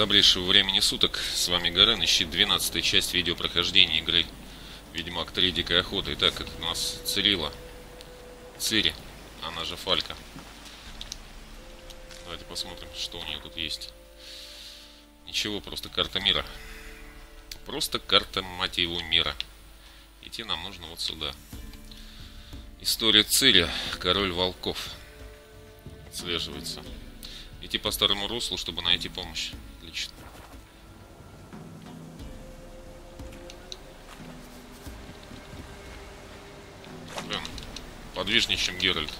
добрейшего времени суток. С вами Гарен. Ищет 12 часть видеопрохождения игры Ведьмак 3 Дикая Охота. Итак, это у нас Цирила. Цири, она же Фалька. Давайте посмотрим, что у нее тут есть. Ничего, просто карта мира. Просто карта, мать его, мира. Идти нам нужно вот сюда. История Цири, король волков. Отслеживается. Идти по старому руслу, чтобы найти помощь. Подвижнее, чем Геральт.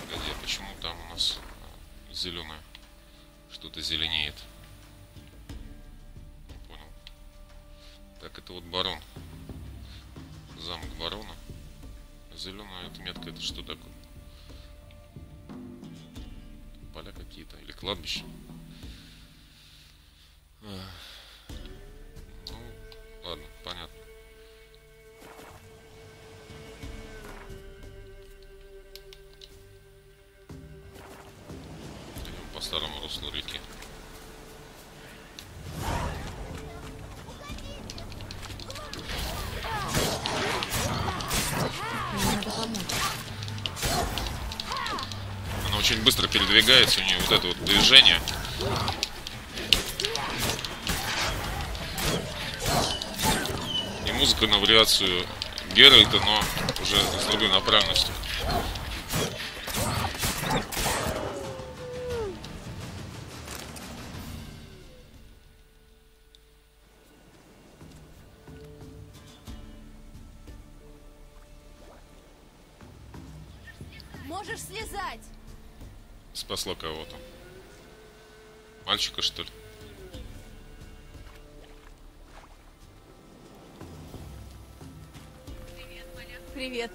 Погоди, а почему там у нас зеленое? Что-то зеленеет. Не понял. Так, это вот барон. Замок барона. Зеленая метка, это что такое? Поля какие-то. Или кладбище. Передвигается, у нее вот это вот движение. И музыка на вариацию Геральта, но уже с другой направленностью.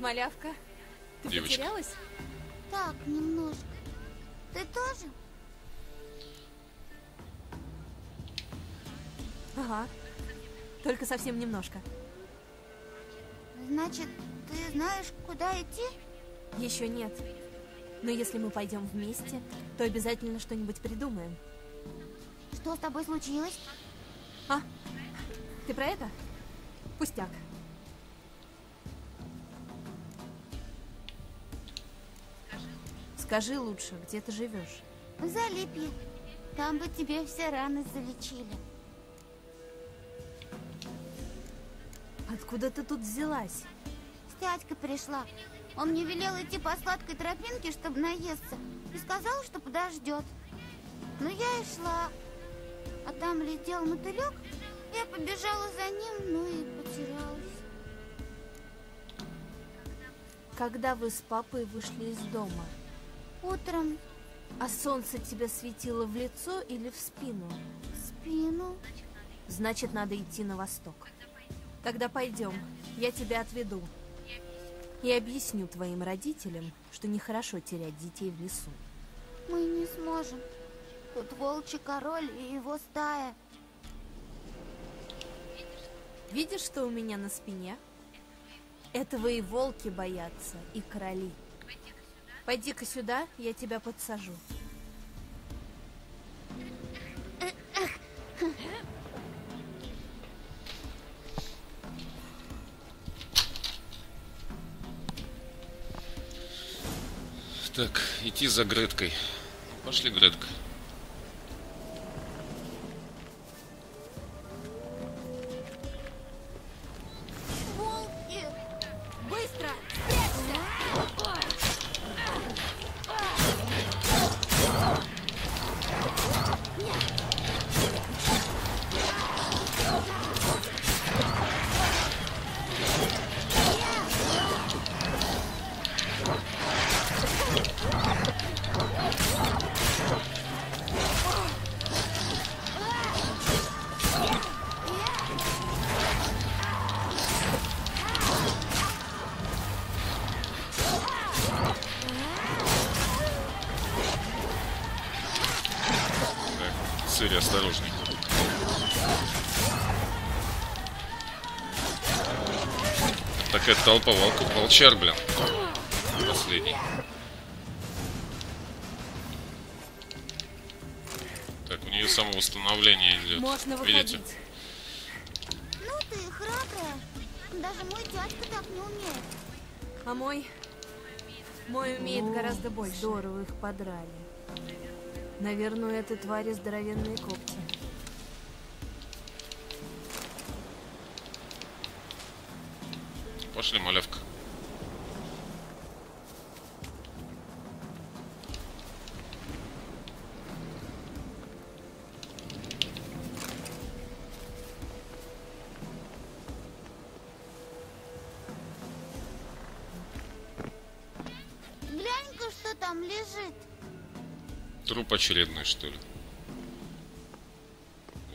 Малявка. Ты Девочка. потерялась? Так, немножко. Ты тоже? Ага. Только совсем немножко. Значит, ты знаешь, куда идти? Еще нет. Но если мы пойдем вместе, то обязательно что-нибудь придумаем. Что с тобой случилось? А? Ты про это? Пустяк. Скажи лучше, где ты живешь? В Залипье. Там бы тебе все раны залечили. Откуда ты тут взялась? Стятька пришла. Он мне велел идти по сладкой тропинке, чтобы наесться. И сказал, что подождет. Ну, я и шла. А там летел мотылек. Я побежала за ним, ну и потерялась. Когда вы с папой вышли из дома? Утром А солнце тебе светило в лицо или в спину? в спину. Значит, надо идти на восток. Тогда пойдем, я тебя отведу. И объясню твоим родителям, что нехорошо терять детей в лесу. Мы не сможем. Тут волчий король и его стая. Видишь, что у меня на спине? Этого и волки боятся, и короли. Пойди-ка сюда, я тебя подсажу. Так, идти за Греткой. Пошли, Гретка. дал по волчар, блин. Последний. Так, у нее самовосстановление идет. Можно Видите? Ну ты храбрая. Даже мой дядька так не умеет. А мой? Мой умеет О, гораздо больше. Здорово их подрали. Наверное, у этой твари здоровенные когти. Пошли, малявка. Глянь-ка, что там лежит. Труп очередной, что ли?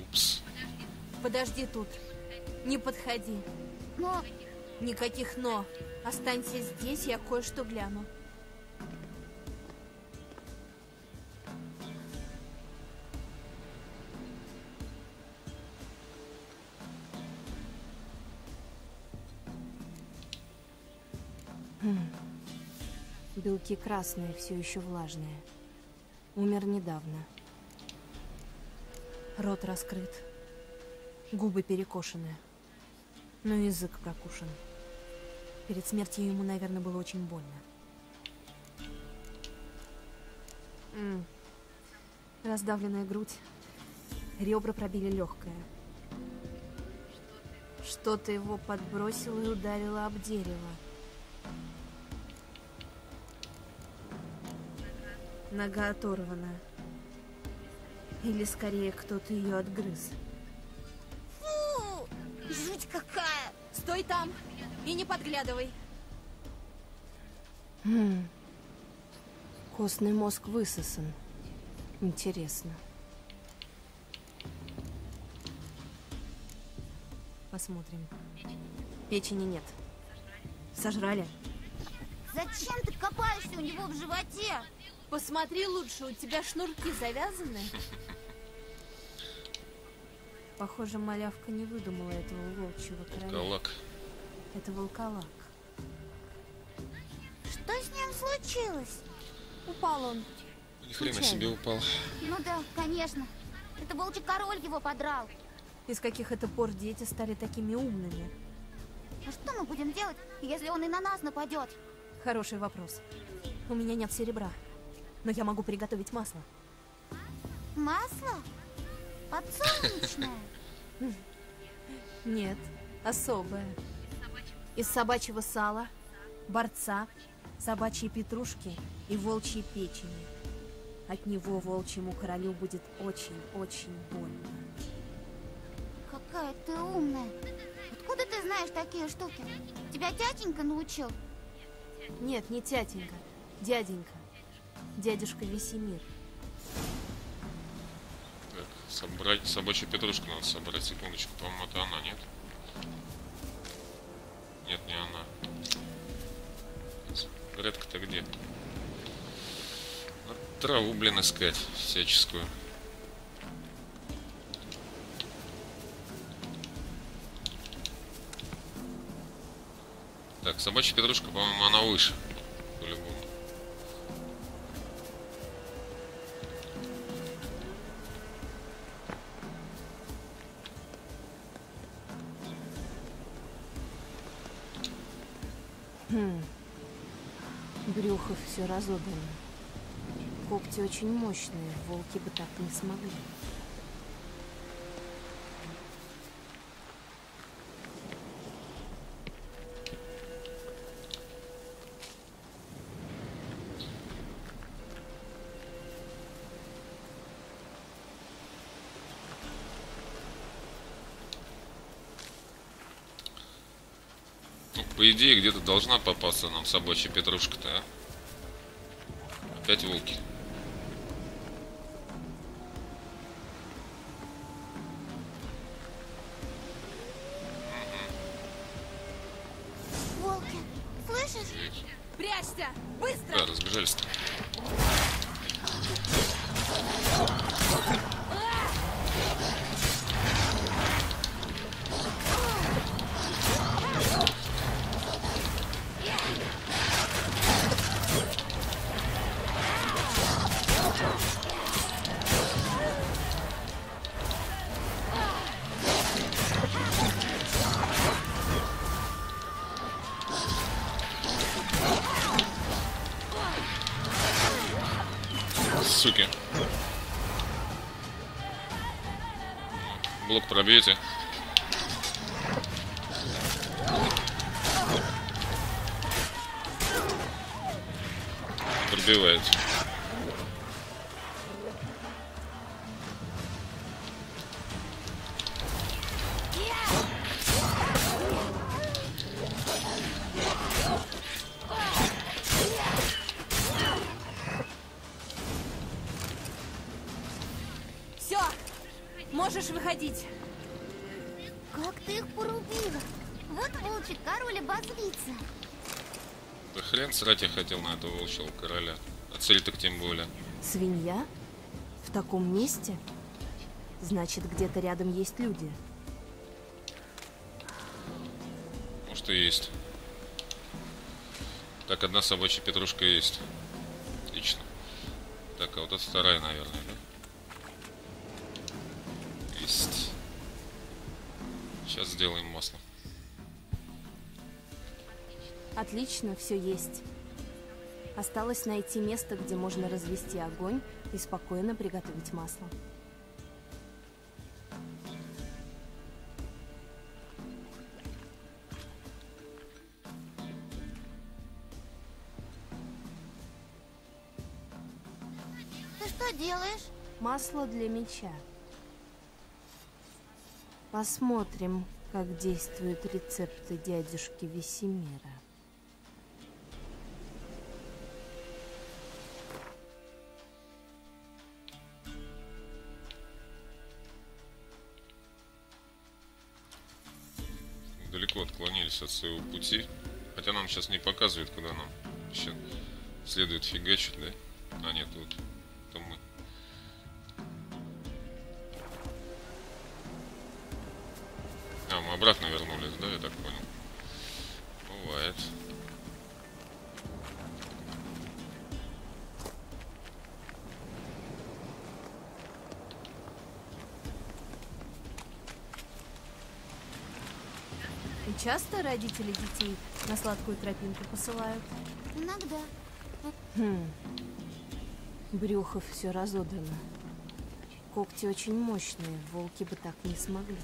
Упс. Подожди тут. Не подходи. Но Никаких «но». Останься здесь, я кое-что гляну. Белки красные, все еще влажные. Умер недавно. Рот раскрыт. Губы перекошены. Но язык прокушен. Перед смертью ему, наверное, было очень больно. М. Раздавленная грудь. Ребра пробили легкое. Что-то его подбросило и ударило об дерево. Нога оторвана. Или скорее кто-то ее отгрыз. фу, жуть какая. Стой там и не подглядывай. Хм. Костный мозг высосан. Интересно. Посмотрим. Печени нет. Сожрали? Зачем ты копаешься у него в животе? Посмотри лучше, у тебя шнурки завязаны? Похоже, малявка не выдумала этого волчьего короля. Галак. Это волколак. Что с ним случилось? Упал он. Ни хрена себе упал. Ну да, конечно. Это волчий король его подрал. Из каких это пор дети стали такими умными? А что мы будем делать, если он и на нас нападет? Хороший вопрос. У меня нет серебра. Но я могу приготовить масло. Масло? Подсолнечное? Нет, особое. Из собачьего сала, борца, собачьей петрушки и волчьей печени. От него волчьему королю будет очень-очень больно. Какая ты умная. Откуда ты знаешь такие штуки? Тебя тятенька научил? Нет, не тятенька, дяденька. Дядюшка Весемир. Так, собрать собачью петрушку надо собрать. Секундочку, по-моему, это она, нет? Нет, не она. Гретка-то где? Траву, блин, искать всяческую. Так, собачья петрушка, по-моему, она выше. Разодрано. Когти очень мощные, волки бы так не смогли. По идее, где-то должна попасться нам собачья петрушка-то, а? Опять волки. Блок пробьете. Пробивает. Да хрен срать я хотел на этого волчьего короля. А цель так тем более. Свинья? В таком месте? Значит, где-то рядом есть люди. Может и есть. Так, одна собачья петрушка есть. Отлично. Так, а вот это вторая, наверное, да? Есть. Сейчас сделаем масло. Отлично, все есть. Осталось найти место, где можно развести огонь и спокойно приготовить масло. Ты что делаешь? Масло для меча. Посмотрим, как действуют рецепты дядюшки Весемира. От своего пути. Хотя нам сейчас не показывают, куда нам еще следует фигачить, да? А нет, вот. Это мы. А, мы обратно вернулись, да, я так понял. Бывает. Часто родители детей на сладкую тропинку посылают? Иногда. Хм. Брюхо все разодрано. Когти очень мощные, волки бы так не смогли.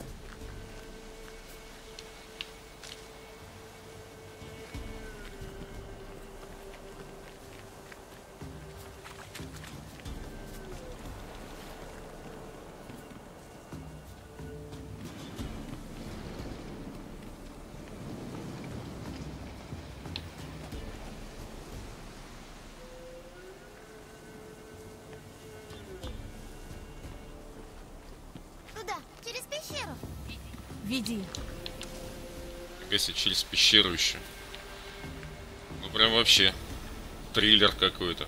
Еще. Ну прям вообще триллер какой-то.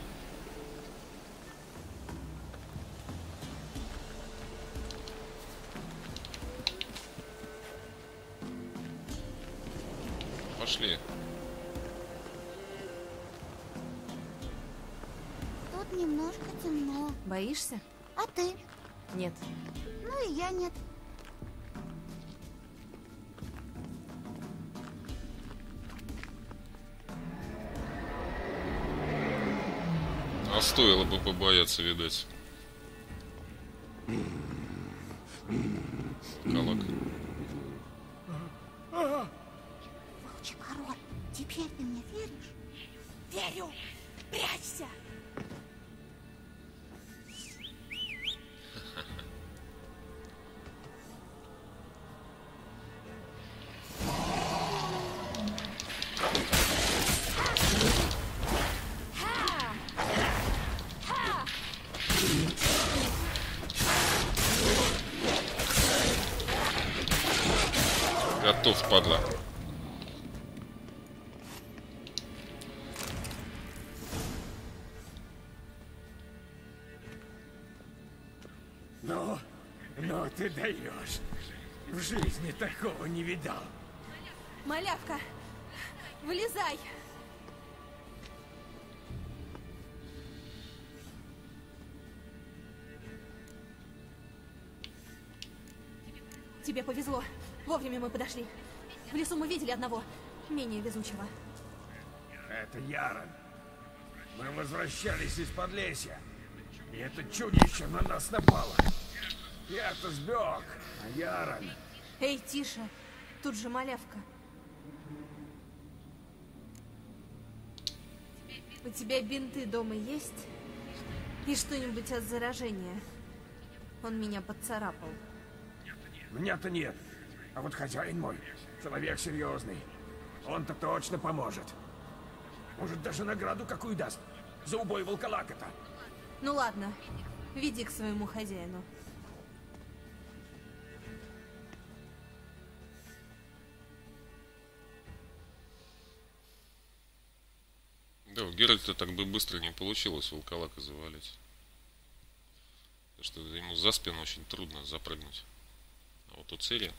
Побояться, видать. Падла. Ну, ну ты даешь. В жизни такого не видал. Малявка, вылезай! Тебе повезло. Вовремя мы подошли. В лесу мы видели одного, менее везучего. Это Ярон. Мы возвращались из-под леся. И это чудище на нас напало. Я-то сбег, а Ярон... Эй, тише. Тут же малявка. У тебя бинты дома есть? И что-нибудь от заражения? Он меня поцарапал. Меня-то нет. А вот хозяин мой, человек серьезный. Он-то точно поможет. Может, даже награду какую даст. За убой волколака-то. Ну ладно, веди к своему хозяину. Да, у Геральта так бы быстро не получилось волколака завалить. Потому что ему за спину очень трудно запрыгнуть. А вот у Цири,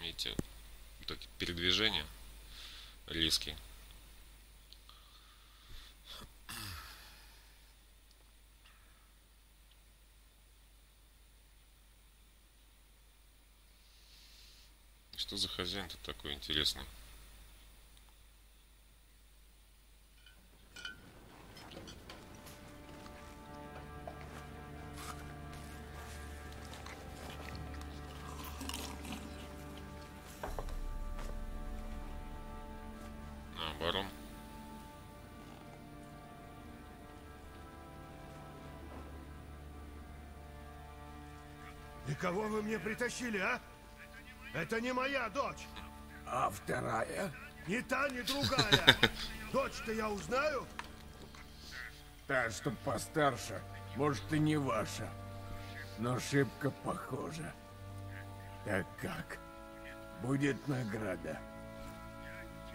видите, вот эти передвижения резкие. Что за хозяин-то такой интересный? Мне притащили, а? Это не моя дочь. А вторая? Ни та, ни другая. Дочь-то я узнаю. Та, что постарше. Может, и не ваша. Но шибко похожа. Так как? Будет награда.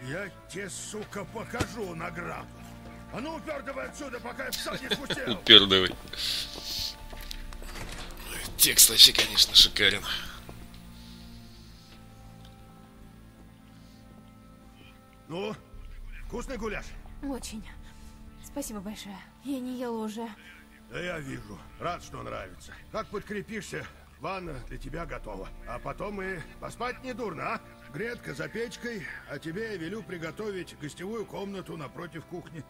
Я тебе, сука, покажу награду. А ну, упердывай отсюда, пока я пса не спустил. Пердовый. Текст вообще, конечно, шикарен. Ну, вкусный гуляш? Очень. Спасибо большое. Я не ела уже. Да я вижу. Рад, что нравится. Как подкрепишься, ванна для тебя готова. А потом и поспать не дурно, а? Гретка за печкой, а тебе я велю приготовить гостевую комнату напротив кухни.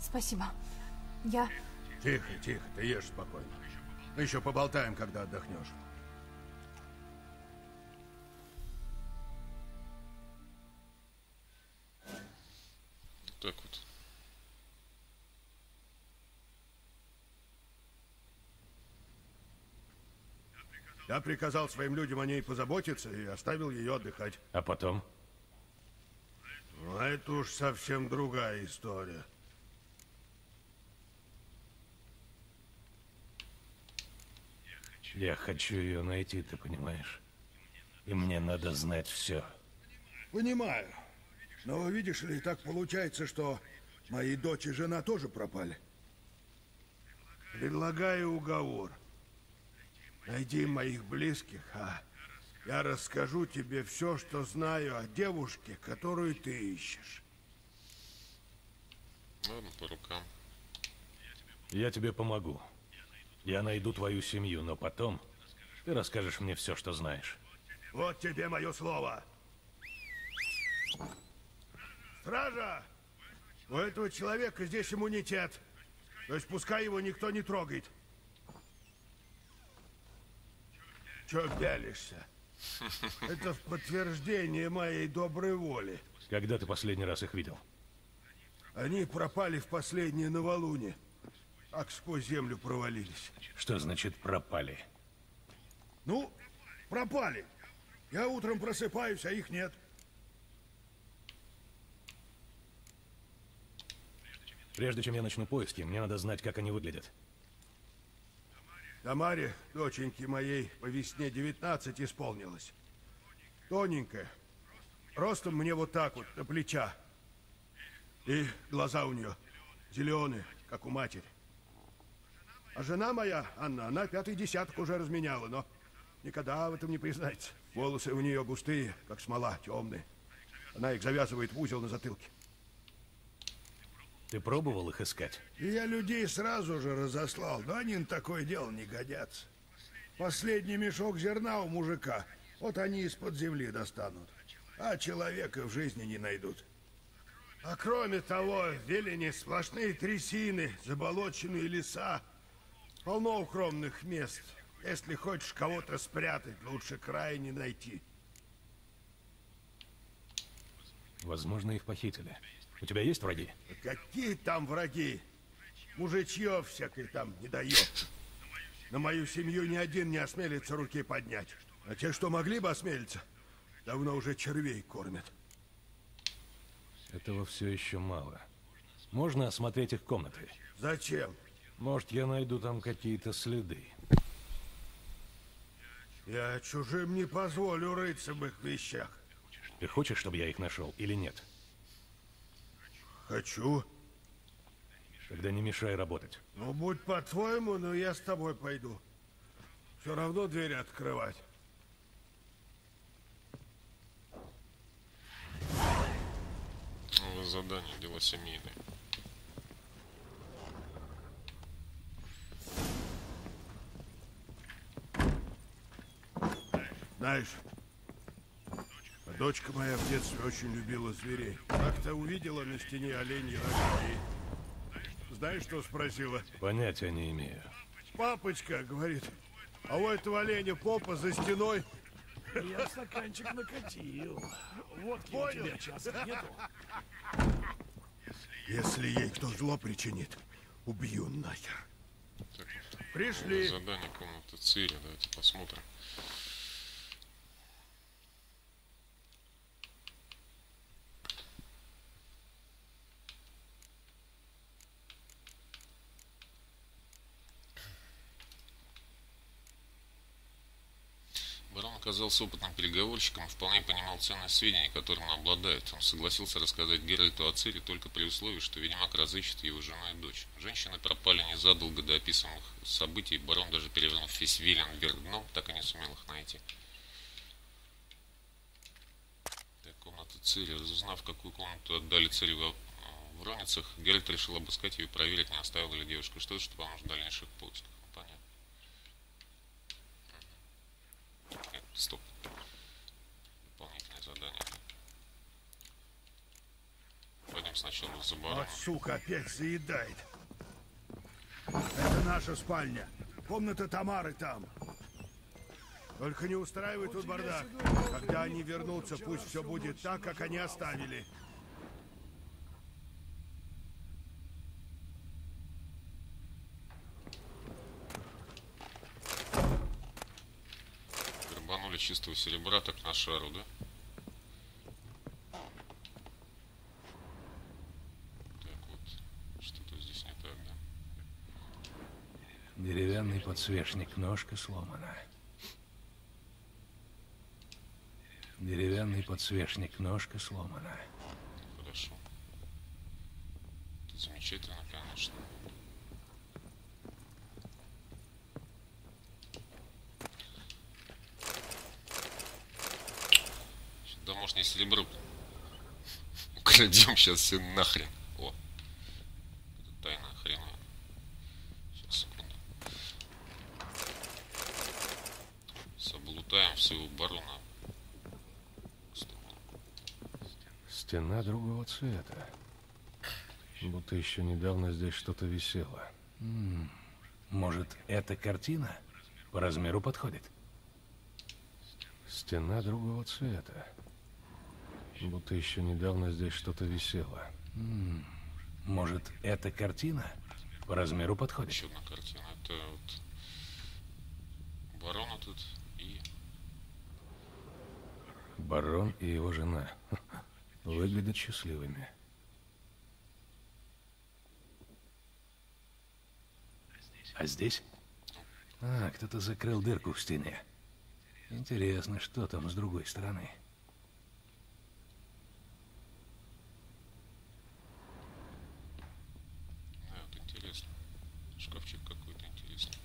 Спасибо. Я... Тихо, тихо, ты ешь спокойно. Мы еще поболтаем, когда отдохнешь. Так вот. Я приказал своим людям о ней позаботиться и оставил ее отдыхать. А потом? Ну, а это уж совсем другая история. Я хочу ее найти, ты понимаешь? И мне надо знать все. Понимаю. Но видишь ли, так получается, что мои дочь и жена тоже пропали. Предлагаю уговор. Найди моих близких, а я расскажу тебе все, что знаю о девушке, которую ты ищешь. Ладно, по рукам. Я тебе помогу. Я найду твою семью, но потом ты расскажешь мне все, что знаешь. Вот тебе мое слово. Стража! У этого человека здесь иммунитет. То есть пускай его никто не трогает. Че пялишься? Это в подтверждение моей доброй воли. Когда ты последний раз их видел? Они пропали в последнее новолуние. Как сквозь землю провалились. Что значит пропали? Ну, пропали. Я утром просыпаюсь, а их нет. Прежде чем я начну поиски, мне надо знать, как они выглядят. Тамаре, доченьке моей, по весне 19 исполнилось. Тоненькая. Ростом мне вот так вот, до плеча. И глаза у нее зеленые, как у матери. А жена моя, Анна, она пятый десяток уже разменяла, но никогда в этом не признается. Волосы у нее густые, как смола, темные. Она их завязывает в узел на затылке. Ты пробовал их искать? Я людей сразу же разослал, но они на такое дело не годятся. Последний мешок зерна у мужика, вот они из-под земли достанут. А человека в жизни не найдут. А кроме того, в Велине сплошные трясины, заболоченные леса. Полно укромных мест. Если хочешь кого-то спрятать, лучше края не найти. Возможно, их похитили. У тебя есть враги? Какие там враги? Мужичье всякой там не дает. На мою семью ни один не осмелится руки поднять. А те, что могли бы осмелиться, давно уже червей кормят. Этого все еще мало. Можно осмотреть их комнаты? Зачем? Может, я найду там какие-то следы. Я чужим не позволю рыться в их вещах. Ты хочешь, чтобы я их нашел или нет? Хочу. Тогда не мешай работать. Ну, будь по-твоему, но я с тобой пойду. Все равно дверь открывать. Новое задание, дела семейные. Знаешь, дочка моя в детстве очень любила зверей. Как-то увидела на стене оленьи рога и... Знаешь, что спросила? Понятия не имею. Папочка, говорит, а у этого оленя попа за стеной. Я стаканчик накатил. Водки у Понял. тебя часа нету. Если ей кто зло причинит, убью нахер. Так. Пришли. Задание комнаты Цири, давайте посмотрим. Барон оказался опытным переговорщиком и вполне понимал ценность сведений, которым он обладает. Он согласился рассказать Геральту о Цири только при условии, что Ведьмак разыщет его жену и дочь. Женщины пропали незадолго до описанных событий, барон даже перевернув весь Виленберг дном, так и не сумел их найти. Так, комната Цири. Разузнав, какую комнату отдали Цири в, в Роницах, Геральт решил обыскать ее и проверить, не оставила ли девушка что-то, что поможет в дальнейших поисках. Ну, Понятно. Э, Стоп. Дополнительное задание. Пойдем сначала за бароном. Вот сука опять заедает. Это наша спальня. Комната Тамары там. Только не устраивай тут бардак. Когда они вернутся, пусть все будет так, как они оставили. Чистого серебра, так на шару, да? Так вот, что-то здесь не так, да? Деревянный подсвечник, ножка сломана. Деревянный подсвечник, ножка сломана. Хорошо. Это замечательно, конечно. Сейчас Домашнее серебро. Украдем сейчас все нахрен. О. Это тайна хреновая. Сейчас, секунду. Соблутаем всего барона. Стена другого цвета. Будто еще недавно здесь что-то висело. Может, эта картина по размеру подходит? Стена другого цвета. Будто еще недавно здесь что-то висело. М, Может, эта картина по размеру подходит? Еще одна картина. Это вот барона тут и Барон и его жена. Выглядят счастливыми. А здесь? А, кто-то закрыл дырку в стене. Интересно, что там с другой стороны. Да, вот интересно. Шкафчик какой-то интересный.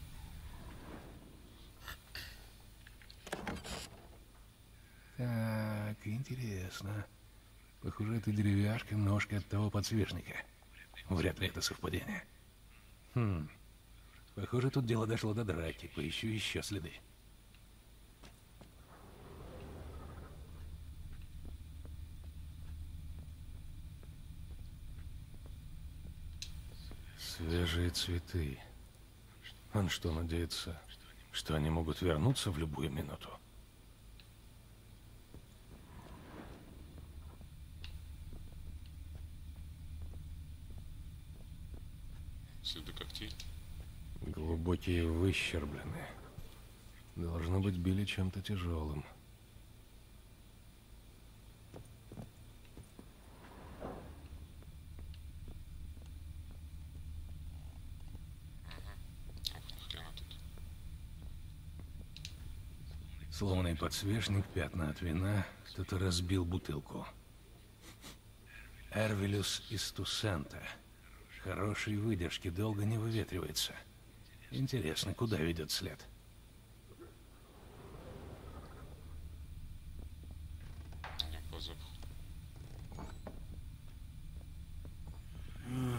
Так, интересно. Похоже, это деревяшка, ножка от того подсвечника. Вряд ли это совпадение. Хм. Похоже, тут дело дошло до драки. Поищу еще следы. Свежие цветы. Он что, надеется, что они могут вернуться в любую минуту? Глубокие выщербленные. Должно быть, били чем-то тяжелым. Сломанный подсвечник, пятна от вина. Кто-то разбил бутылку. Эрвилюс из Тусента. Хорошей выдержки, долго не выветривается. Интересно, куда ведет след?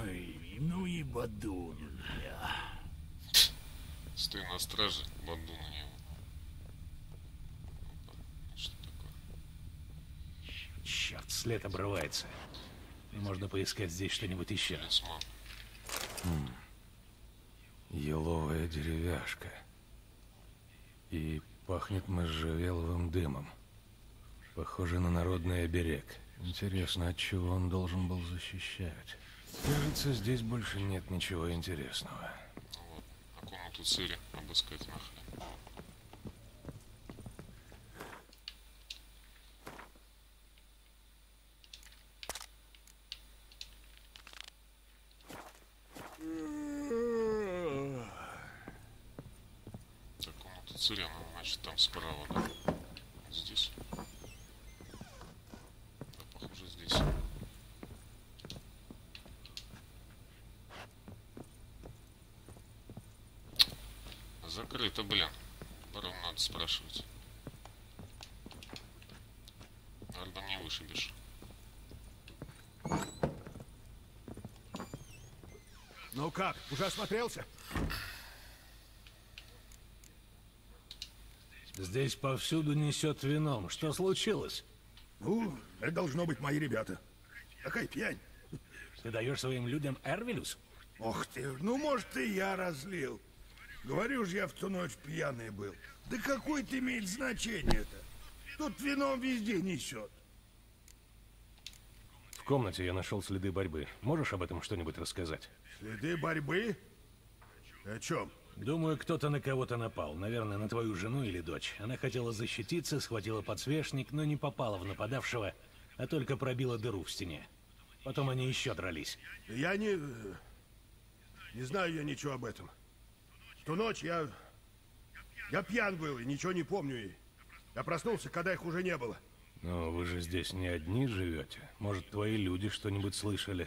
Ой, ну и бадун. Стой на страже, банду на него. Опа, Что такое? Черт, след обрывается. Можно поискать здесь что-нибудь еще. Талисман. Еловая деревяшка. И пахнет можжевеловым дымом. Похоже на народный оберег. Интересно, от чего он должен был защищать? Кажется, здесь больше нет ничего интересного. Вот, а комнату Цири обыскать нахрен. Так, комната Цири, она, значит, там справа, да? Здесь? Да, похоже, здесь. Закрыто, блин. Барон надо спрашивать. Наверное, не вышибешь. Ну как, уже осмотрелся? Здесь повсюду несет вином. Что случилось? Ну, это должно быть мои ребята. Какая пьянь. Ты даешь своим людям Эрвилюс? Ох ты, ну может и я разлил. Говорю же, я в ту ночь пьяный был. Да какое это имеет значение-то? Тут вином везде несет. В комнате я нашел следы борьбы. Можешь об этом что-нибудь рассказать? Следы борьбы? О чем? Думаю, кто-то на кого-то напал. Наверное, на твою жену или дочь. Она хотела защититься, схватила подсвечник, но не попала в нападавшего, а только пробила дыру в стене. Потом они еще дрались. Я не... Не знаю я ничего об этом. Ту ночь я... Я пьян был и ничего не помню. И я проснулся, когда их уже не было. Но вы же здесь не одни живете. Может, твои люди что-нибудь слышали?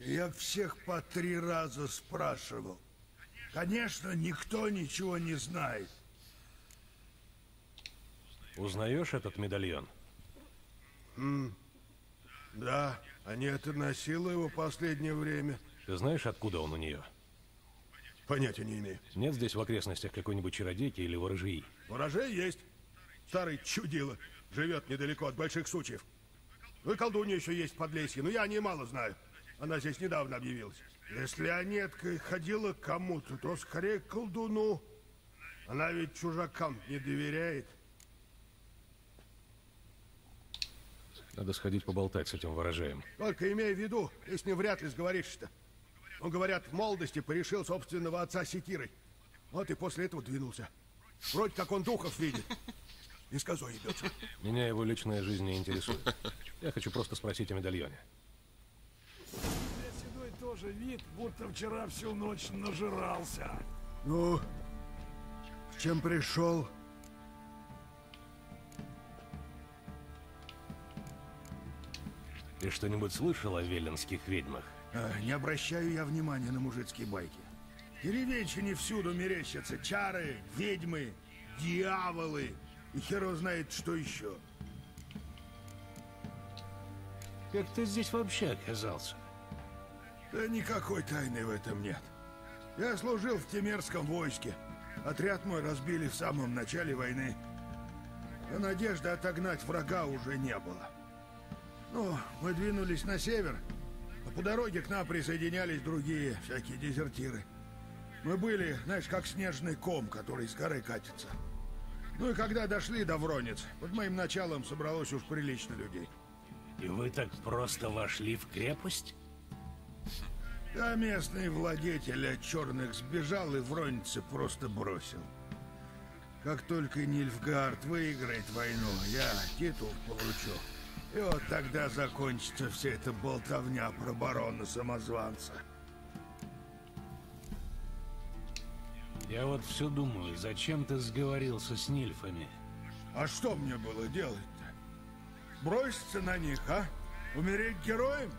Я всех по три раза спрашивал. Конечно, никто ничего не знает. Узнаешь этот медальон? Да, Анета носила его последнее время. Ты знаешь, откуда он у нее? Понятия не имею. Нет здесь в окрестностях какой-нибудь чародейки или ворожьи? Ворожей есть. Старый чудило. Живет недалеко от больших сучьев. Ну и колдунья еще есть в Подлесье, но я о ней мало знаю. Она здесь недавно объявилась. Если Анетка и ходила к кому-то, то скорее к колдуну. Она ведь чужакам не доверяет. Надо сходить поболтать с этим ворожеем. Только имея в виду, ты с ним вряд ли сговоришься-то. Он, говорят, в молодости порешил собственного отца секирой. Вот и после этого двинулся. Вроде как он духов видит. И с козой ебется. Меня его личная жизнь не интересует. Я хочу просто спросить о медальоне. Седой тоже вид, будто вчера всю ночь нажирался. Ну, с чем пришел? Ты что-нибудь слышал о веленских ведьмах? А, не обращаю я внимания на мужицкие байки. Деревенщине всюду мерещатся чары, ведьмы, дьяволы и хер его знает что еще. Как ты здесь вообще оказался? Да никакой тайны в этом нет. Я служил в Темерском войске. Отряд мой разбили в самом начале войны. Но надежды отогнать врага уже не было. Ну, мы двинулись на север, а по дороге к нам присоединялись другие всякие дезертиры. Мы были, знаешь, как снежный ком, который с горы катится. Ну и когда дошли до Вронец, под моим началом собралось уж прилично людей. И вы так просто вошли в крепость? Да местный владетель от черных сбежал и Вроннице просто бросил. Как только Нильфгард выиграет войну, я титул получу. И вот тогда закончится вся эта болтовня про барона-самозванца. Я вот все думаю, зачем ты сговорился с Нильфами? А что мне было делать-то? Броситься на них, а? Умереть героем?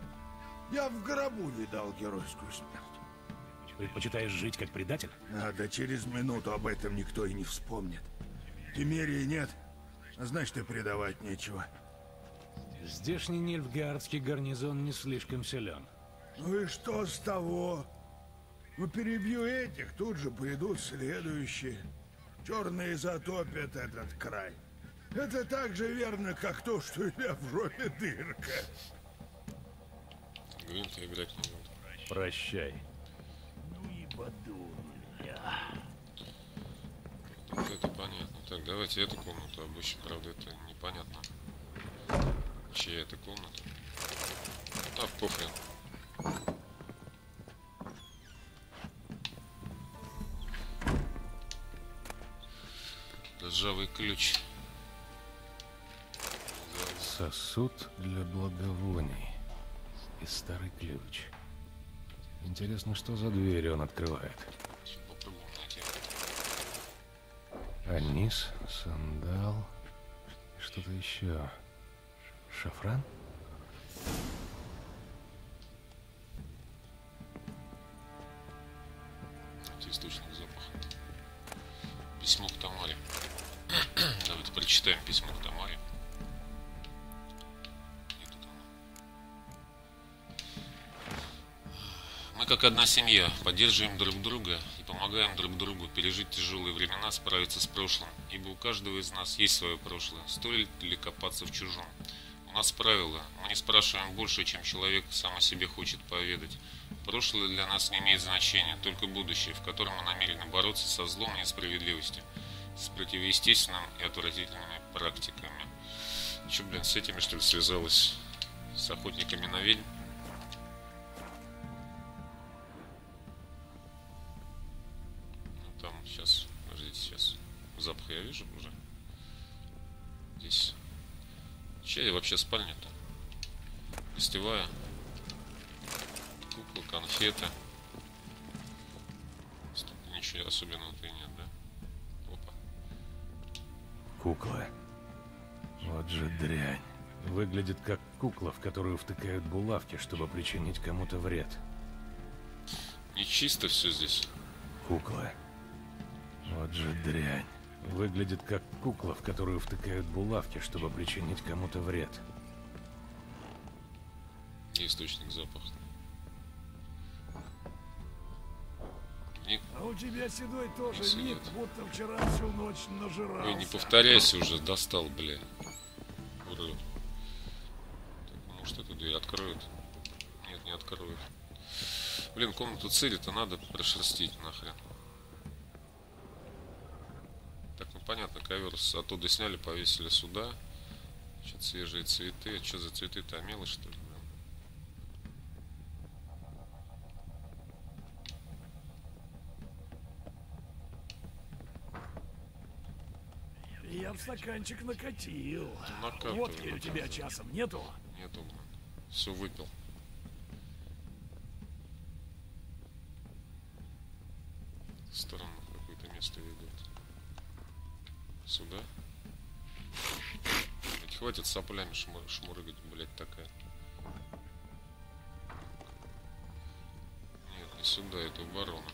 Я в гробу видал геройскую смерть. Предпочитаешь жить как предатель? А, да через минуту об этом никто и не вспомнит. Тимерии нет, а значит и предавать нечего. Здешний Нильфгардский гарнизон не слишком силен. Ну и что с того? Ну перебью этих, тут же придут следующие. Черные затопят этот край. Это так же верно, как то, что я в жопе дырка. Гвинта играть не буду. Прощай. Ну и подумали. Вот это понятно. Так, давайте эту комнату обыщем. Правда, это непонятно. Чья это комната? А, похрен. Ржавый ключ. Сосуд для благовоний. И старый ключ. Интересно, что за дверь он открывает? Анис, сандал и что-то еще. Шафран? Найти источник запаха. Письмо к Тамаре. Прочитаем письмо к Тамаре. Мы как одна семья, поддерживаем друг друга и помогаем друг другу пережить тяжелые времена, справиться с прошлым, ибо у каждого из нас есть свое прошлое. Стоит ли копаться в чужом? У нас правило, мы не спрашиваем больше, чем человек сам о себе хочет поведать. Прошлое для нас не имеет значения, только будущее, в котором мы намерены бороться со злом и несправедливостью, с противоестественными и отвратительными практиками. Че, блин, с этими, что ли, связалась? С охотниками на ведьм? Ну, там, сейчас, подождите, сейчас. Запах я вижу уже. Здесь. Чья вообще спальня-то? Гостевая. Кукла, конфеты. Тут Ничего особенного-то и нет, Кукла. Вот же дрянь. Выглядит как кукла, в которую втыкают булавки, чтобы причинить кому-то вред. Не чисто все здесь. Кукла. Вот же дрянь. Выглядит как кукла, в которую втыкают булавки, чтобы причинить кому-то вред. И источник запаха. Не, А у тебя, Седой, тоже Сидит. вид, будто вчера всю ночь нажирался. ой, не повторяйся уже, достал, бля. Урод. Так, может эту дверь откроет? Нет, не откроет. Блин, комнату цели-то надо прошерстить нахрен. Так, ну понятно, ковер оттуда сняли, повесили сюда. Что-то свежие цветы. Что за цветы-то? Амелы, что ли? блин? Я в стаканчик накатил. Накатывай, Водки у тебя часом нету? Нету, блин. Все выпил. Странно, какое-то место ведет. Сюда? Ведь хватит соплями шму- шмургать, блядь, такая. Нет, не сюда, это у барона.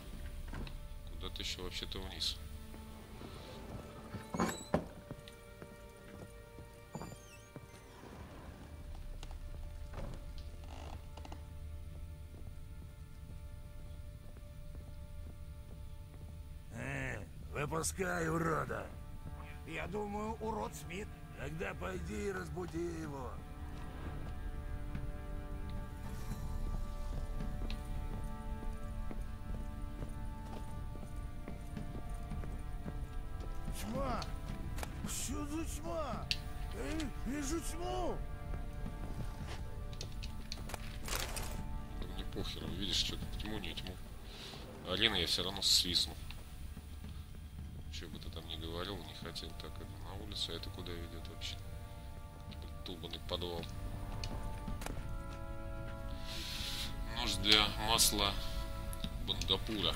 Куда-то еще вообще-то вниз. Отпускай, урода! Я думаю, урод спит. Тогда пойди и разбуди его. Тьма! Что за тьма? Э, вижу тьму! Ну, мне похер, ну, видишь, что-то тьму, не тьму. Алина я все равно свистну говорил, не хотел так это на улицу, а это куда ведет вообще? Тубанный подвал. Нож для масла бандапура.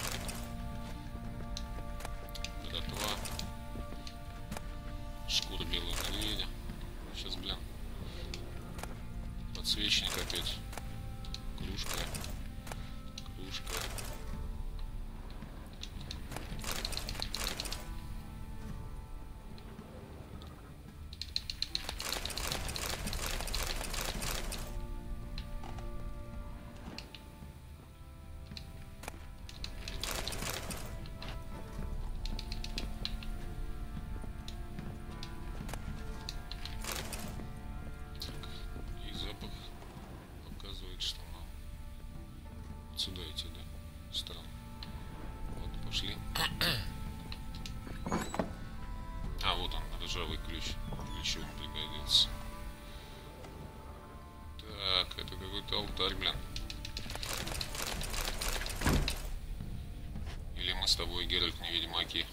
Геральт, не ведьмаки?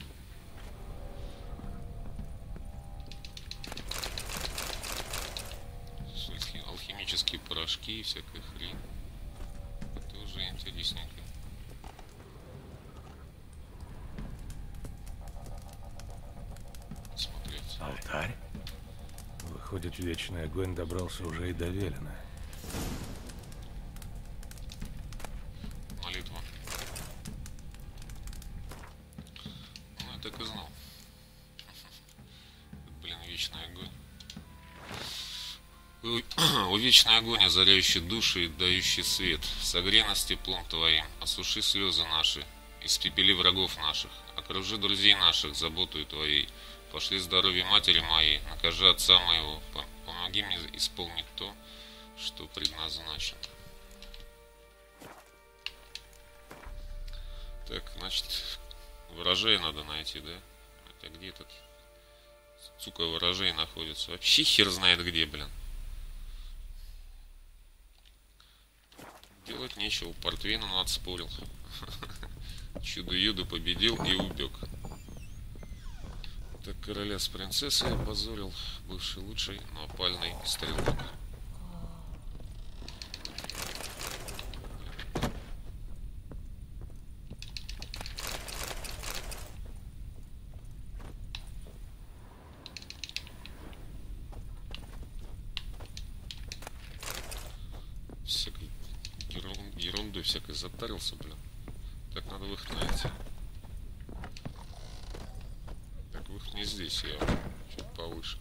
Алхи- алхимические порошки и всякая хрень. Это уже интересненько. Смотреть. Алтарь? Выходит, вечный огонь добрался уже и до Велена. Вечный огонь, озаряющий души и дающий свет, согрей нас теплом твоим, осуши слезы наши, испепели врагов наших, окружи друзей наших заботою твоей, пошли здоровье матери моей, накажи отца моего, по- помоги мне исполнить то, что предназначено. Так, значит, ворожей надо найти, да? Хотя где этот, сука, ворожей находится? Вообще хер знает где, блин. Делать нечего, портвейн он отспорил. Чудо-юдо победил и убег. Так короля с принцессой опозорил бывший лучший, но опальный стрелок. Всякой затарился, блин. Так надо выход найти. Так выход не здесь, я чуть повыше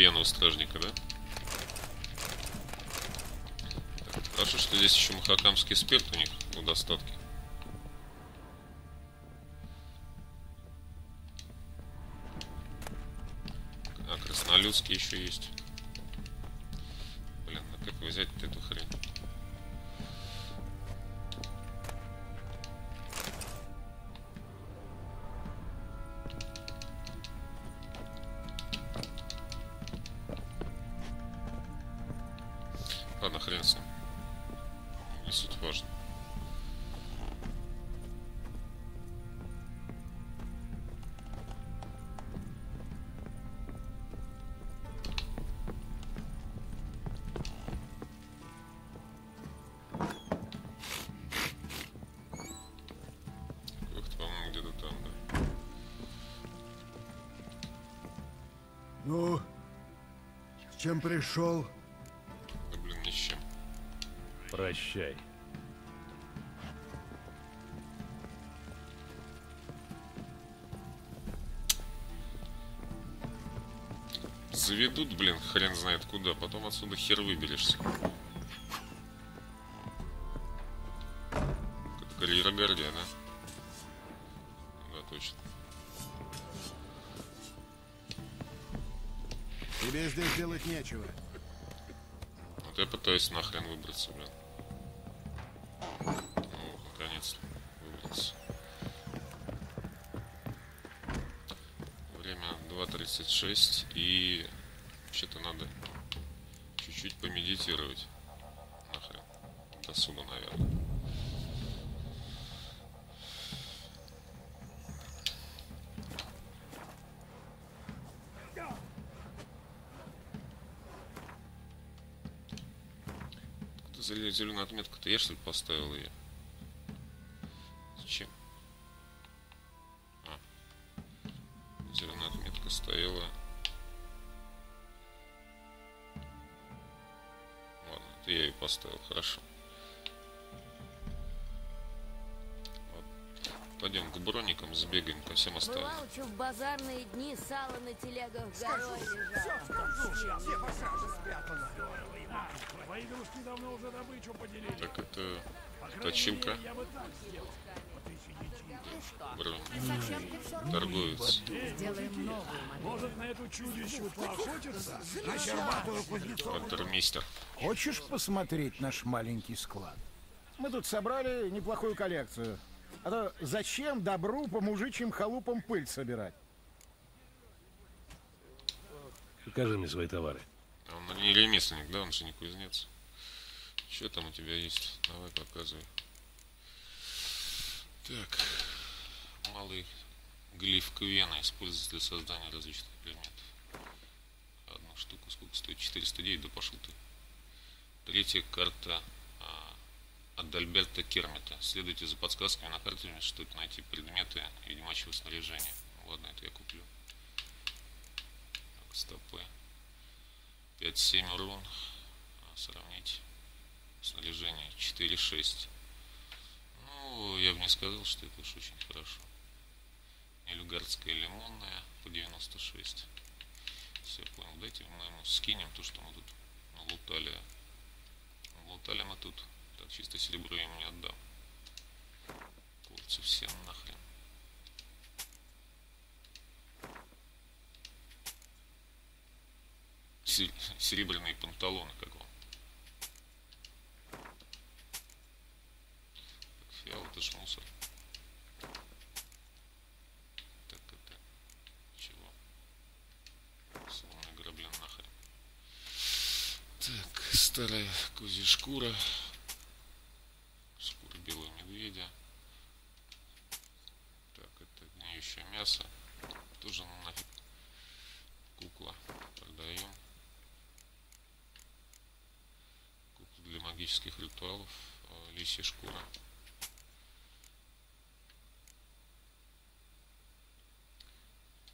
Пьяного стражника, да? Так, хорошо, что здесь еще махакамский спирт у них в достатке. А, краснолюдский еще есть. Чем пришел? Да, блин, ни с чем. Прощай. заведут, блин, хрен знает куда, потом отсюда хер выберешься. Как да? Да, Тебе здесь делать нечего. Вот я пытаюсь нахрен выбраться, блин. Ну, наконец-то выбрался. Время 2.36 и вообще-то надо чуть-чуть помедитировать. Нахрен. До суда, наверное. Зеленая отметка-то я что ли поставил ее? Зачем? А. Зеленая отметка стояла. Ладно, это я ее поставил, хорошо. Пойдем к броникам, сбегаем по всем остальным. Бывал, в базарные дни сало на телегах горой лежало. Все посады спрятано. Игрушки давно уже добычу поделили. Так это точилка. Бронь. Торговец. Может на эту чудищу поохотиться? На щербатую кузнецову? Контрмистер. Хочешь посмотреть наш маленький склад? Мы тут собрали неплохую коллекцию. А то зачем добру по мужичьим халупам пыль собирать? Покажи мне свои товары. А он не ремесленник, да? Он же не кузнец. Что там у тебя есть? Давай показывай. Так. Малый глиф Квена используется для создания различных предметов. Одну штуку сколько стоит? 409, да пошел ты. Третья карта от Альберта Кермита. Следуйте за подсказками на карте, чтобы найти предметы ведьмачьего снаряжения. Ладно, это я куплю. Так, стопы. 5-7 урон. А, сравнить. Снаряжение 4-6. Ну, я бы не сказал, что это уж очень хорошо. Эльгардская лимонная по 96. Все, понял. Дайте мы ему скинем то, что мы тут налутали. Лутали мы тут чисто серебро я ему не отдам. Курцы все нахрен. Серебряные панталоны, как вам? Фиал, это мусор. Так, это... Чего? Сломанный граблен нахрен. Так, старая козья шкура. мясо. Тоже нафиг кукла продаем. Кукла для магических ритуалов. А, лисья шкура.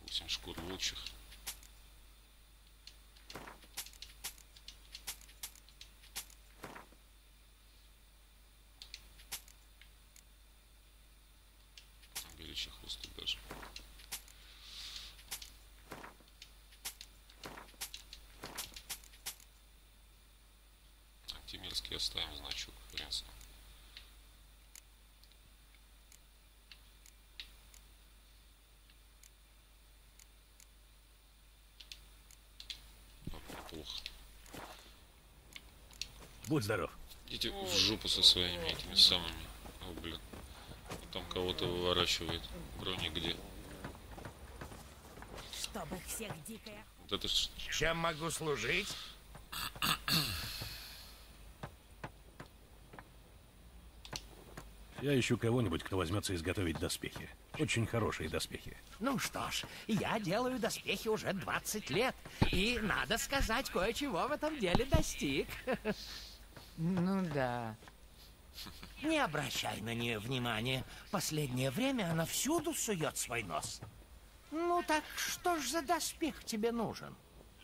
Восемь шкур волчьих. Будь здоров. Идите в жопу со своими этими самыми. О, блин. Там кого-то выворачивает. Брони где? Чтобы всех дикая. Вот это ж... Чем могу служить? Я ищу кого-нибудь, кто возьмется изготовить доспехи. Очень хорошие доспехи. Ну что ж, я делаю доспехи уже 20 лет. И, надо сказать, кое-чего в этом деле достиг. Ну да. Не обращай на нее внимания. Последнее время она всюду сует свой нос. Ну так что ж за доспех тебе нужен?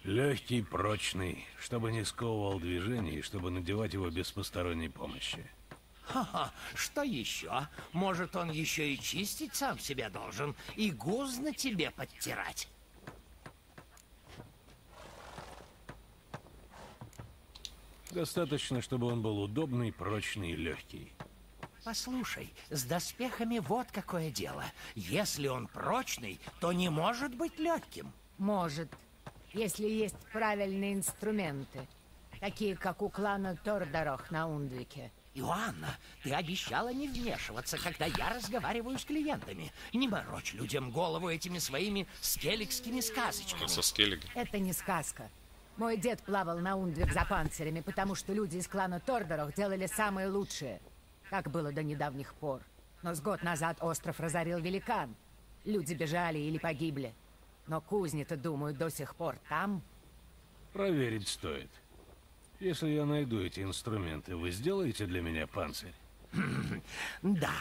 Легкий, прочный, чтобы не сковывал движение и чтобы надевать его без посторонней помощи. Ха-ха, что еще? Может, он еще и чистить сам себя должен, и гуз на тебе подтирать? Достаточно, чтобы он был удобный, прочный и легкий. Послушай, с доспехами вот какое дело. Если он прочный, то не может быть легким. Может, если есть правильные инструменты, такие как у клана Тордорох на Ундвике. Иоанна, ты обещала не вмешиваться, когда я разговариваю с клиентами. Не морочь людям голову этими своими скелликскими сказочками. Со скеллига. Это не сказка. Мой дед плавал на Ундвик за панцирями, потому что люди из клана Тордорох делали самые лучшие. Так было до недавних пор. Но с год назад остров разорил великан. Люди бежали или погибли. Но кузни-то, думаю, до сих пор там. Проверить стоит. Если я найду эти инструменты, вы сделаете для меня панцирь? Да,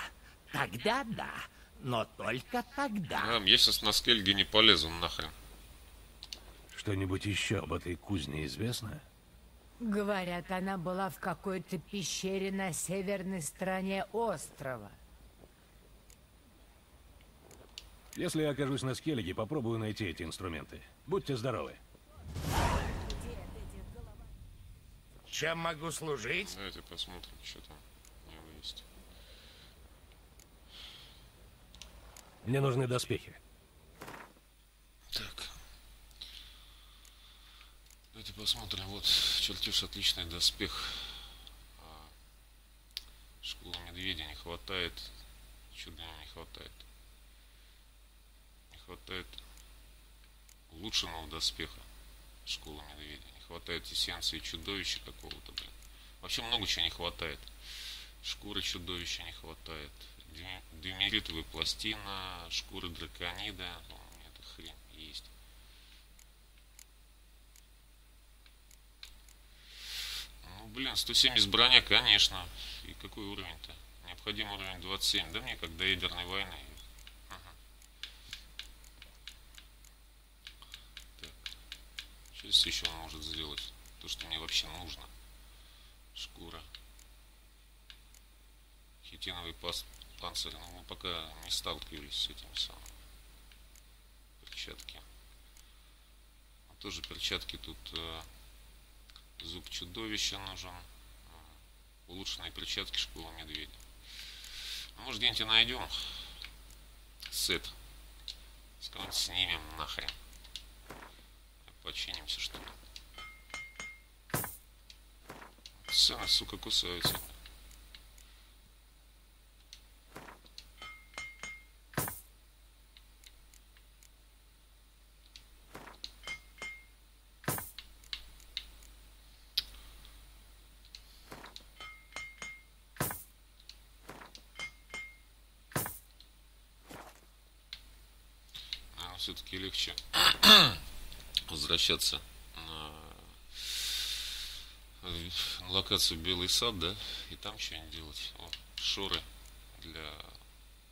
тогда да. Но только тогда. А, я сейчас на скельге не полезу нахрен. Что-нибудь еще об этой кузне известно? Говорят, она была в какой-то пещере на северной стороне острова. Если я окажусь на скеллиге, попробую найти эти инструменты. Будьте здоровы. Чем могу служить? Давайте посмотрим, что там у него есть. Мне нужны доспехи. Давайте посмотрим. Вот чертеж отличный доспех. А, Школа медведя не хватает. Чудо не хватает. Не хватает улучшенного доспеха. Школа медведя. Не хватает эссенции чудовища какого-то, блин. Вообще много чего не хватает. Шкуры чудовища не хватает. Дю- Дюмеритовая пластина, шкуры драконида. Ну, эта хрень есть. Ну, блин, 170 броня, конечно. И какой уровень-то? Необходим уровень 27. Да мне как до ядерной войны. Что еще он может сделать? То, что мне вообще нужно. Шкура. Хитиновый пас панцирь. Но мы пока не сталкивались с этим самым. Перчатки. А тоже перчатки тут э, зуб чудовища нужен. э, Улучшенные перчатки школа медведя. Может где-нибудь найдем сет. С кого-нибудь снимем нахрен. Починимся что ли. Цены, сука, кусаются. Все-таки легче возвращаться на, на локацию Белый сад, да, и там что-нибудь делать. О, шоры для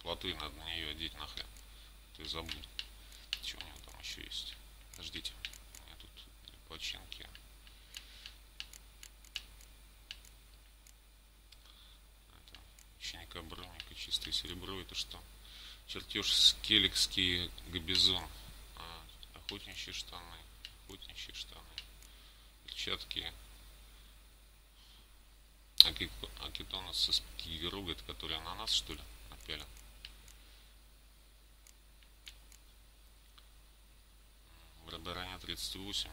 плоты, надо на нее одеть нахрен. Я забуду. Что у него там еще есть? Подождите. У меня тут починки. Ученика Броника, чистое серебро, это что? Чертеж скеликский габизон. А, охотничьи штаны. Охотничьи штаны. Перчатки. Акитонус со скигеруга, это который ананас, что ли, напялен. Броня 38.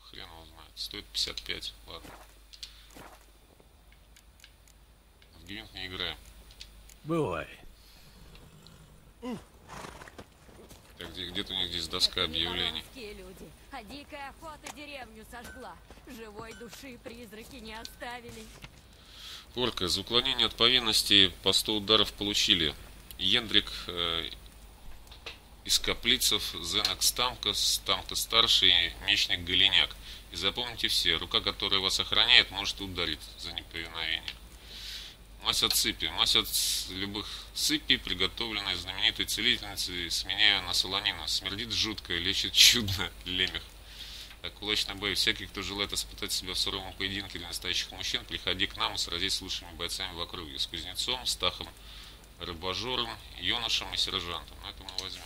Хрен его знает. Стоит 55. Ладно. В гвинт не играем. Бывай. Так, где, где-то у них здесь доска объявлений. Люди, а дикая охота деревню сожгла. Живой души призраки не оставили. Порка, за уклонение от повинности по 100 ударов получили. Ендрик э, из Каплицев, Зенок Стамка, Стамка старший, Мечник Голеняк. И запомните все, рука, которая вас охраняет, может ударить за неповиновение. Мазь от сыпи. С- любых сыпи, приготовленная знаменитой целительницей, сменяю на солонину. Смердит жутко, лечит чудно, лемех. А кулачный бой. Всякий, кто желает испытать себя в суровом поединке для настоящих мужчин, приходи к нам и сразись с лучшими бойцами в округе. С кузнецом, Стахом, рыбожором, юношем и сержантом. Но это мы возьмем.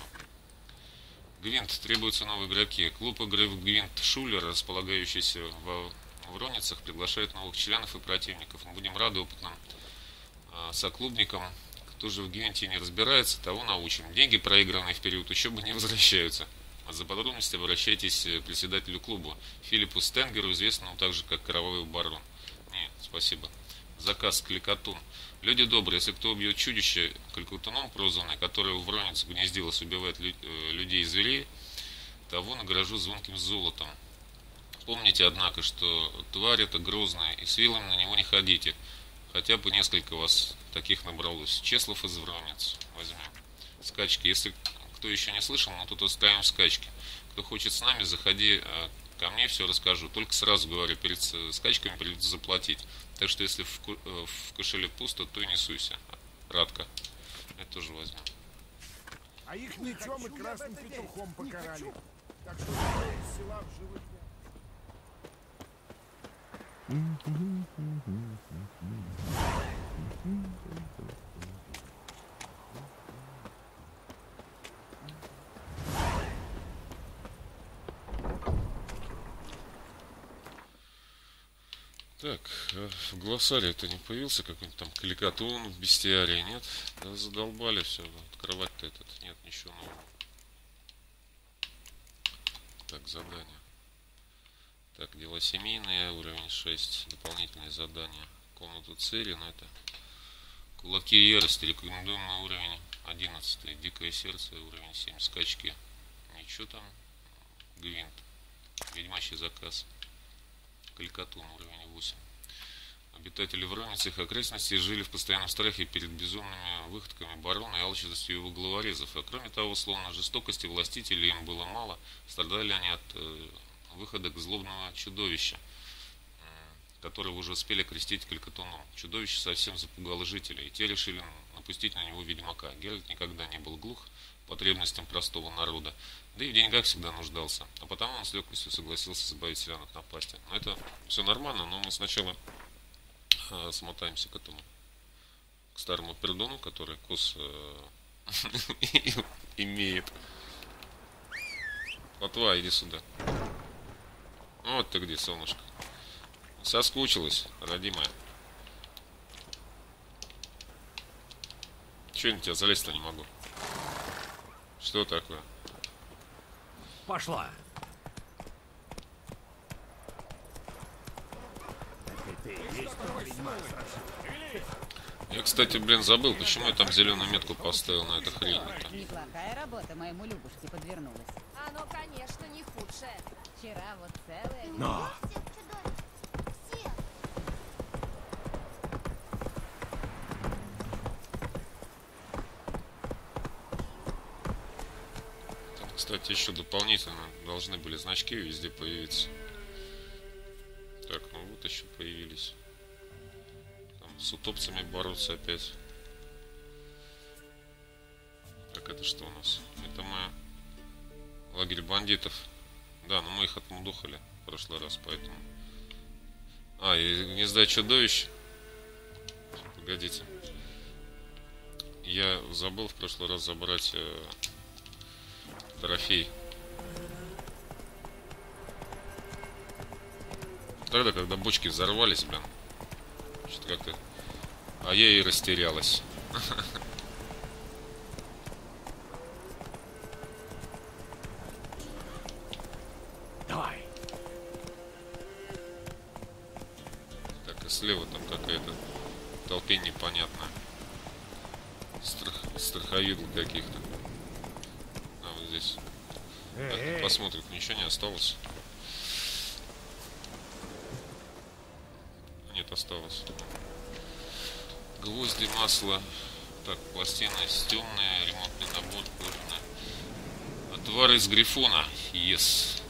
Гвинт. Требуются новые игроки. Клуб игры в Гвинт Шулер, располагающийся во в Роницах приглашают новых членов и противников. Мы будем рады опытным соклубникам. Кто же в Гюнте не разбирается, того научим. Деньги, проигранные в период учебы, не возвращаются. А за подробности обращайтесь к председателю клуба Филиппу Стенгеру, известному также как Кровавый Барон. Нет, спасибо. Заказ Кликатун. Люди добрые, если кто убьет чудище, Кликатуном прозванное, которое в Ронице гнездилось, убивает лю э, людей и зверей, того награжу звонким золотом. Помните, однако, что тварь это грозная, и с вилами на него не ходите. Хотя бы несколько вас таких набралось. Чеслов из Вронец возьмем. Скачки. Если кто еще не слышал, мы тут устраиваем скачки. Кто хочет с нами, заходи э, ко мне, все расскажу. Только сразу говорю, перед скачками придется заплатить. Так что если в, э, в кошеле пусто, то и не суйся. Радка. Это тоже возьмем. А их мечом и красным петухом покарали. Так что села в живых Так, а в глоссаре это не появился какой-нибудь там кликатон в бестиарии, нет? Да задолбали все, открывать-то этот, нет ничего нового. Так, задание. Так, дела семейные, уровень 6, дополнительные задания. Комнату цели, но это кулаки ярости, рекомендуемый уровень 11, дикое сердце, уровень 7, скачки. Ничего там, гвинт, ведьмачий заказ. Калькатун, уровень 8. Обитатели Вроницы и их окрестностей жили в постоянном страхе перед безумными выходками барона и алчностью его главорезов. А кроме того, словно жестокости властителей им было мало, страдали они от э, выходок злобного чудовища, которого уже успели крестить Калькатуном. Чудовище совсем запугало жителей, и те решили напустить на него ведьмака. Геральт никогда не был глух потребностям простого народа, да и в деньгах всегда нуждался. А потому он с легкостью согласился избавить селян от напасти. Но это все нормально, но мы сначала э, смотаемся к этому, к старому пердону, который кос э, имеет. Латва, иди сюда. Вот ты где, солнышко. Соскучилась, родимая. Чего я на тебя залезть-то не могу? Что такое? Пошла. Я, кстати, блин, забыл, почему я там зеленую метку поставил на эту хрень. -то. Неплохая работа моему Любушке подвернулась. Оно, конечно, не худшее. Вчера вот целое... Но! Кстати, еще дополнительно должны были значки везде появиться. Так, ну вот еще появились. Там с утопцами бороться опять. Так, это что у нас? Это мы лагерь бандитов. Да, но мы их отмудухали в прошлый раз, поэтому... А, и гнезда чудовищ. Погодите. Я забыл в прошлый раз забрать э, трофей. Тогда, когда бочки взорвались, блин. Что-то как-то... А я и растерялась. Давай. Так, и слева там какая-то толпень непонятная. Страх... Страховидл каких-то. Здесь. Так, посмотрим, ничего не осталось. Нет, осталось. Гвозди, масло. Так, пластины темные, ремонтный набор, кожаный. Отвар из грифона. Yes.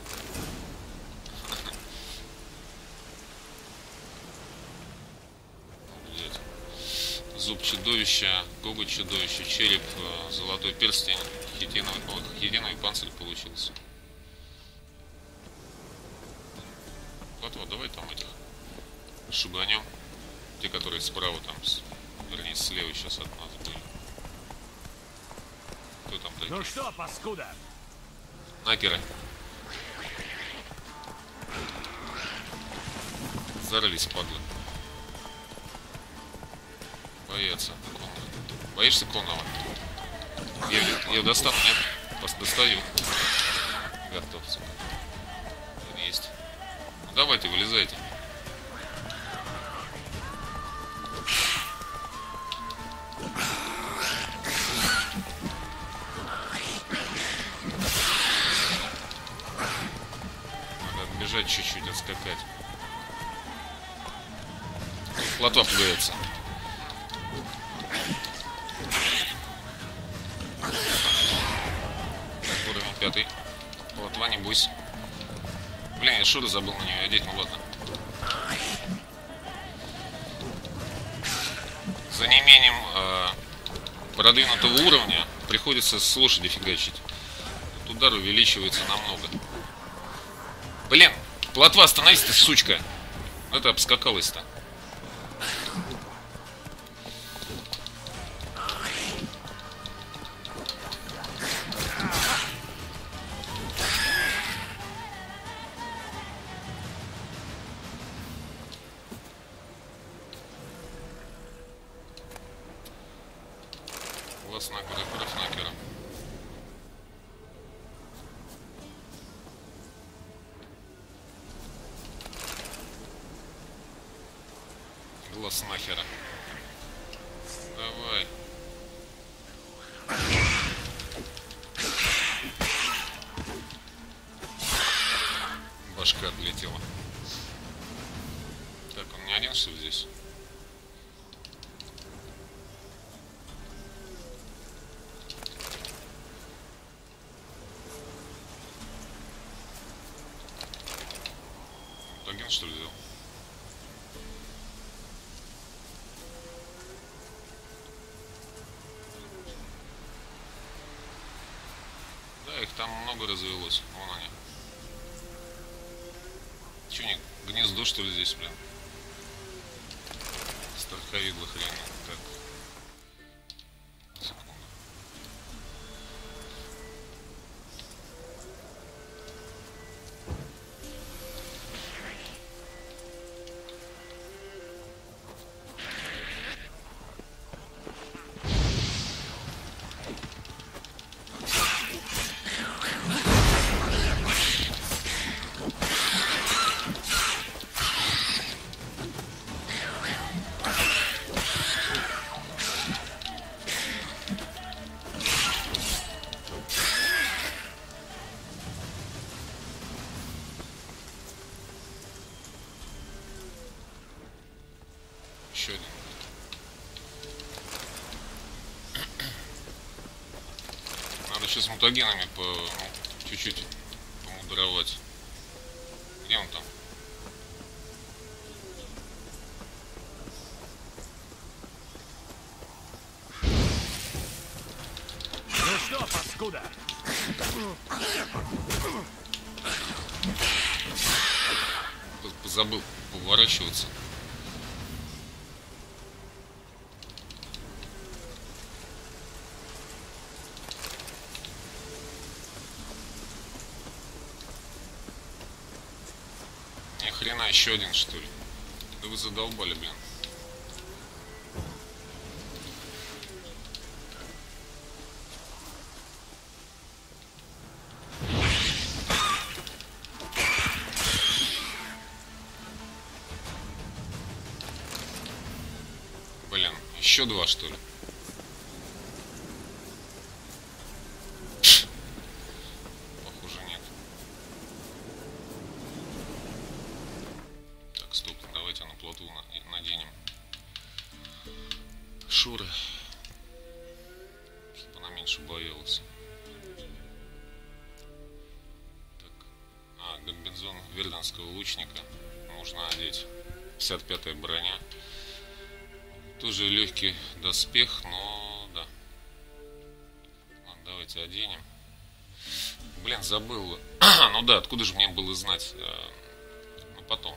Зуб чудовища, коготь чудовища, череп, э, золотой перстень, хитиновый, о, хитиновый панцирь получился. Вот, вот, давай там этих шуганем. Те, которые справа там, с, вернее, слева сейчас от нас были. Кто там такие? Ну что, паскуда? Накеры. Зарылись, падлы. Боятся. Боишься конного? Я, я достану, нет? Достаю. Готов, сука. Есть. Ну давайте, вылезайте. Шуры забыл на нее одеть, ну ладно. За неимением э, продвинутого уровня приходится с лошади фигачить. Тут удар увеличивается намного. Блин, плотва, остановись ты, сучка. Это обскакалась-то. Развелось. Вон они. Че не гнездо что ли здесь, блин? Еще один. Надо сейчас мутагенами по ну, чуть-чуть помудровать. Где он там? Ну что, паскуда? Забыл поворачиваться. Ни хрена еще один что ли? Да вы задолбали, блин. Блин, еще два что ли? Доспех, но да. Ладно, давайте оденем. Блин, забыл. ну да, откуда же мне было знать? Э, Ну потом.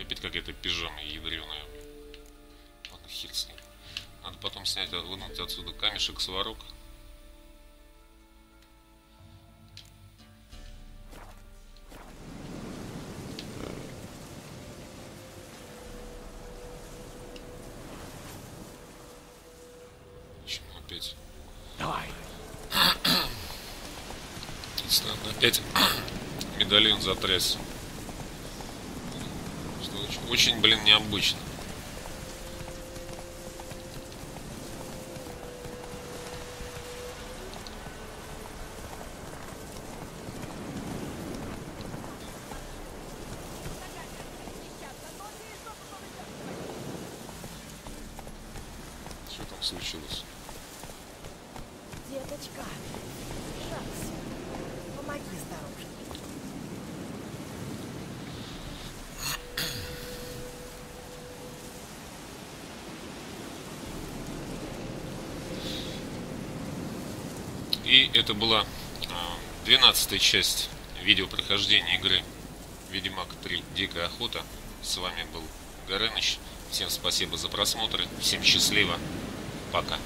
Опять какая-то пижама ядреная. Ладно, хер с ним. Надо потом снять, а, вынуть отсюда камешек, сварок. Опять. Давай. Странно, опять медальон затряс. Что очень, очень, блин, необычно. Что там случилось? Деточка, Шанс, помоги с дорожкой. И это была 12 часть видеопрохождения игры Ведьмак 3 Дикая Охота. С вами был Горыныч. Всем спасибо за просмотр. Всем счастливо. Пока.